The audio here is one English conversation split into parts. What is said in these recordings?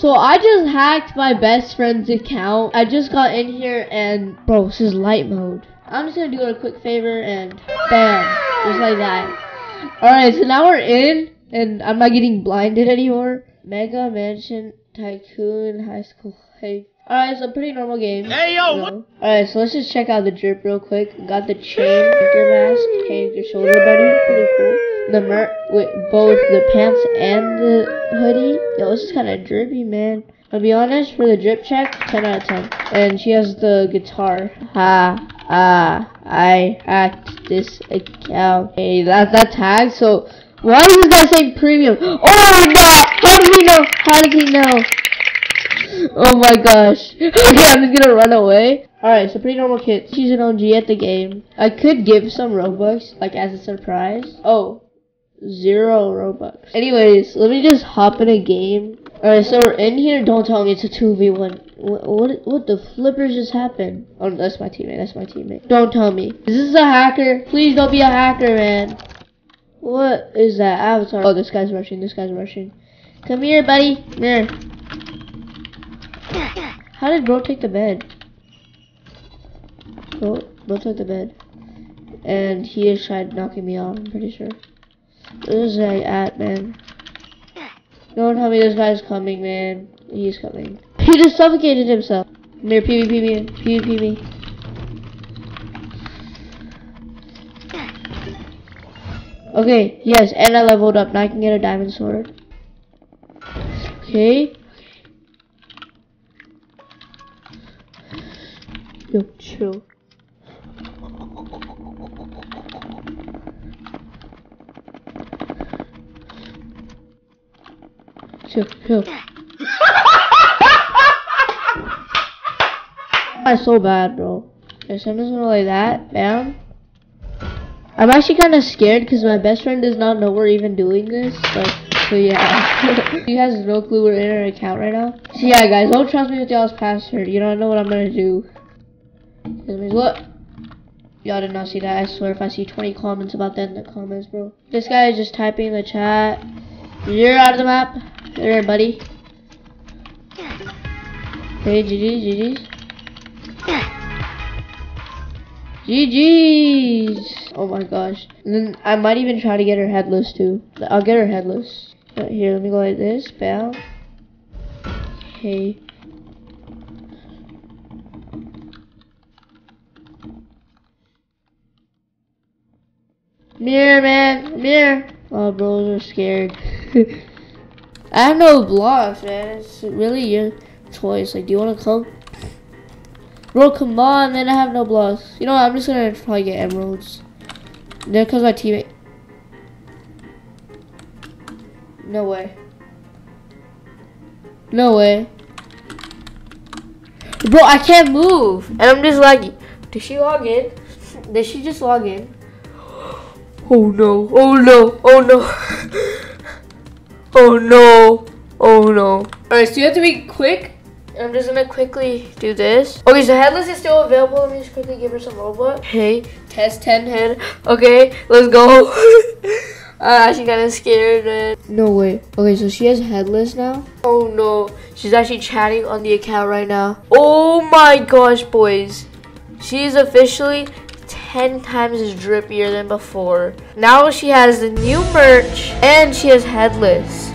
So I just hacked my best friend's account. I just got in here and bro, this is light mode. I'm just gonna do it a quick favor and bam, just like that. Alright, so now we're in and I'm not getting blinded anymore. Mega Mansion Tycoon High School Life. Alright, it's a pretty normal game. Hey, yo, what- Alright, so let's just check out the drip real quick. Got the chain, mask, chain your shoulder buddy, pretty cool. The mer with both the pants and the hoodie. Yo, this is kind of drippy, man. I'll be honest, for the drip check, 10 out of 10. And she has the guitar. Ha, ah, I hacked this account. Hey, that, that tag, so why is guy saying premium? Oh god! How did he know? How did he know? Oh my gosh. okay, I'm just gonna run away. Alright, so pretty normal kid. She's an OG at the game. I could give some Robux, like as a surprise. Oh, zero Robux. Anyways, let me just hop in a game. Alright, so we're in here. Don't tell me it's a 2v1. What, what, what the flippers just happened? Oh, that's my teammate. That's my teammate. Don't tell me. This is this a hacker? Please don't be a hacker, man. What is that avatar? Oh, this guy's rushing. This guy's rushing. Come here, buddy. Come here. How did bro take the bed? Bro, bro took the bed. And he has tried knocking me off, I'm pretty sure. Where is at, man? Don't tell me this guy's coming, man. He's coming. He just suffocated himself. Here, PvP me. PvP me. Okay, yes, and I leveled up. Now I can get a diamond sword. Okay. Yo, chill. Chill. That's so bad, bro. So I'm just gonna lay that down. I'm actually kind of scared because my best friend does not know we're even doing this. But, so yeah. he has no clue we're in our account right now. So yeah, guys, don't trust me with y'all's password. You don't know what I'm gonna do. What? Y'all did not see that. I swear if I see 20 comments about that in the comments, bro. This guy is just typing in the chat. You're out of the map. There, buddy. Hey, GG's, GG's. GG's. Oh my gosh. And then I might even try to get her headless too. I'll get her headless. Right here, let me go like this. Bow. Okay. Mirror, man. Mirror. Oh, bros are scared. I have no blocks, man. It's really your choice. Like, do you want to come? Bro, come on, man. I have no blocks. You know what? I'm just going to probably get emeralds. There comes my teammate. No way. No way. Bro, I can't move. And I'm just lagging. Did she log in? Did she just log in? Oh no, oh no, oh no. Oh no, oh no. Alright, so you have to be quick. I'm just gonna quickly do this. Okay, so headless is still available. Let me just quickly give her some Robux. Okay, test 10 head. Okay, let's go. I'm actually kind of scared, man. No way. Okay, so she has headless now. Oh no, she's actually chatting on the account right now. Oh my gosh, boys. She's officially 10 times drippier than before. Now she has the new merch and she has headless.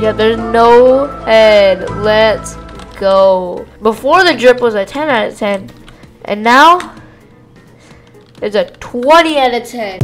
Yeah, there's no head. Let's go. Before the drip was a 10 out of 10. And now it's a 20 out of 10.